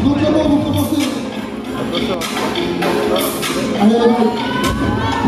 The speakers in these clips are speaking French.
東京ドーあ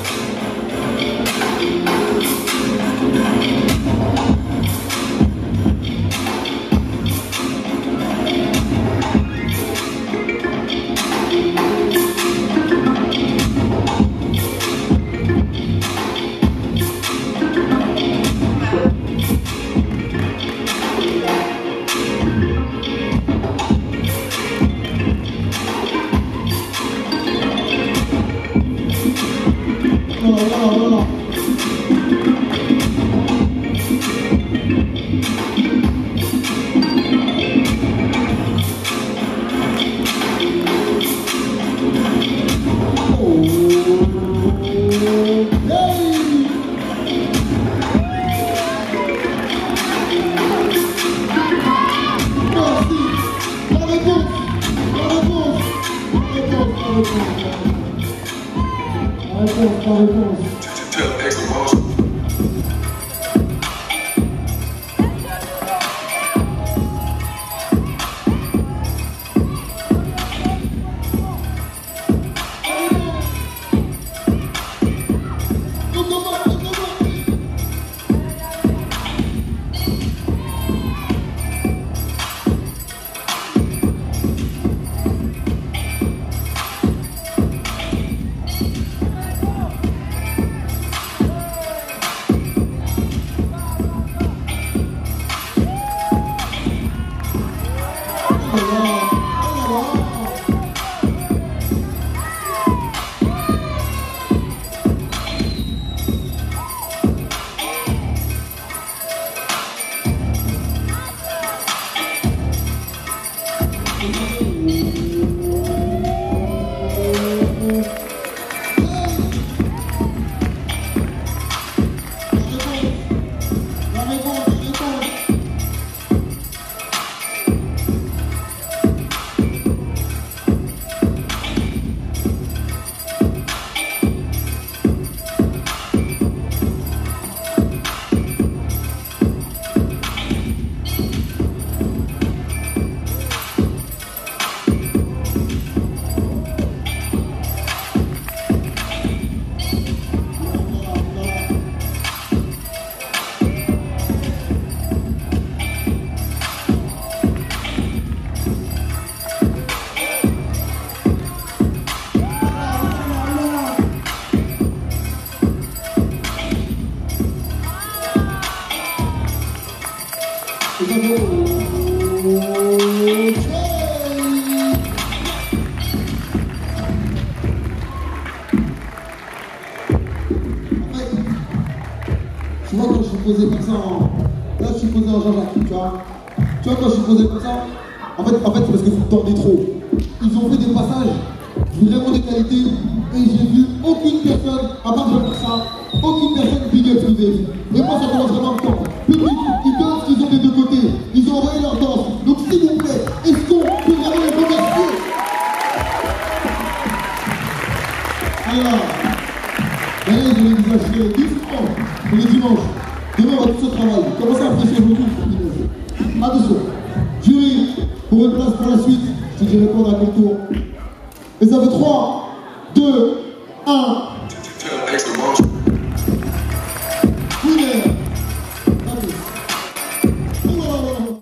Thank you. Tu vois, quand je suis posé comme ça, là je suis posé en Jean-Jacques, tu vois. Tu vois, quand je suis posé comme ça, en fait, en fait c'est parce que vous tendez trop. Ils ont fait des passages vraiment de qualité et j'ai vu aucune personne, à part de ça, aucune personne big up privé. Et moi, ça commence vraiment à Alors, D'ailleurs, ils ont les visages serrés. Doucement, pour les dimanches. Demain, on va tous au travail. Commencez à apprécier vos tours pour dimanche. Attention. Jury, pour une place pour la suite, je dis répondre à quel tour. Et ça fait 3, 2, 1. Tell extra motion.